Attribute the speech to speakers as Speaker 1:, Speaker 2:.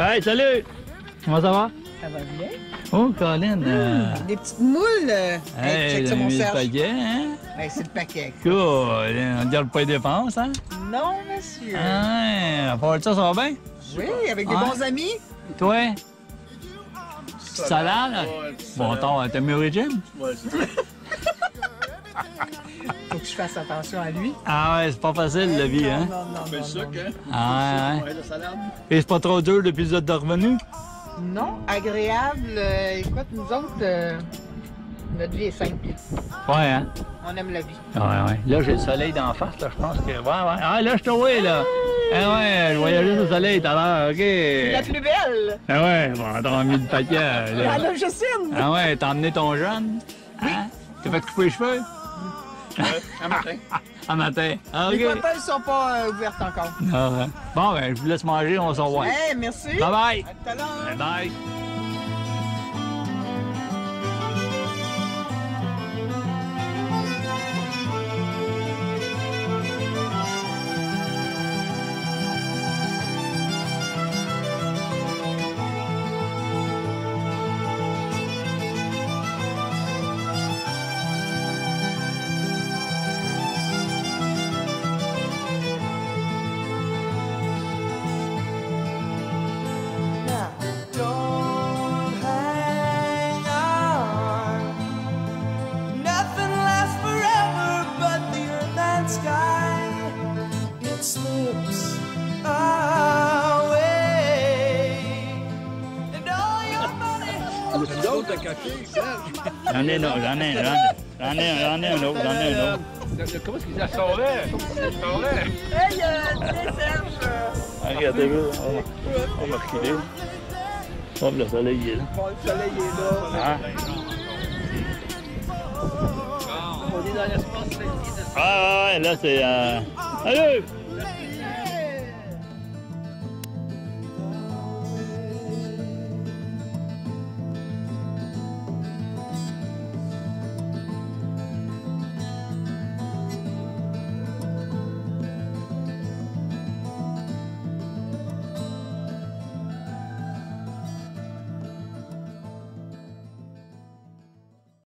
Speaker 1: Hey, salut! Comment ça va?
Speaker 2: Ça va bien?
Speaker 1: Oh, Colin! euh,
Speaker 2: Des petites moules. euh, hey,
Speaker 1: Hey,
Speaker 2: check ça, mon
Speaker 1: le paquet, hein?
Speaker 2: Hey, c'est le paquet.
Speaker 1: Cool! On ne garde pas les dépenses, hein?
Speaker 2: Non, monsieur.
Speaker 1: Ah, de ça, ça va bien?
Speaker 2: Oui, avec des
Speaker 1: Ouais.
Speaker 2: bons amis.
Speaker 1: Toi? Salade? Bon, attends, t'as mieux régime?
Speaker 2: Faut que je fasse attention à lui.
Speaker 1: Ah ouais, c'est pas facile, la vie, hein?
Speaker 2: Non, non, non, non, non.
Speaker 1: Ah ouais, ouais. Et c'est pas trop dur vous êtes revenu?
Speaker 2: Non, agréable. euh, écoute, nous autres, euh, notre vie est simple.
Speaker 1: Ouais, hein?
Speaker 2: On aime la vie.
Speaker 1: Ouais, ouais. Là, j'ai le soleil d'en face, là, je pense que. Ouais, ouais. Ah, là, je te vois, là. Ah ouais, je voyais juste le soleil tout à l'heure,
Speaker 2: La
Speaker 1: OK.
Speaker 2: plus belle!
Speaker 1: Ah ouais, bon, t'as mis le paquet,
Speaker 2: La
Speaker 1: là.
Speaker 2: Justine!
Speaker 1: Ah ouais, t'as emmené ton jeune? Hein? T'as fait couper les cheveux?
Speaker 3: Un matin.
Speaker 1: Un matin. Ah,
Speaker 2: Les
Speaker 1: OK.
Speaker 2: coupelles sont pas euh, ouvertes encore.
Speaker 1: Ah, ouais. Bon, ben, je vous laisse manger, on s'en voit.
Speaker 2: Hey, merci!
Speaker 1: Bye bye!
Speaker 2: À tout à l'heure!
Speaker 1: Bye bye!
Speaker 3: À cacher, Serge.
Speaker 1: J'en ai j'en ai j'en ai- j'en ai j'en ai un autre, j'en ai un autre.
Speaker 3: Comment est-ce qu'il. Ça saurait.
Speaker 2: Hey, euh, Serge! euh,
Speaker 1: Ah, Regardez-vous, on va, reculer. Hop, le soleil il est là.
Speaker 2: Le soleil est là.
Speaker 1: Ah,
Speaker 3: On est dans l'espace
Speaker 1: ah ouais, là c'est... Euh... Salut!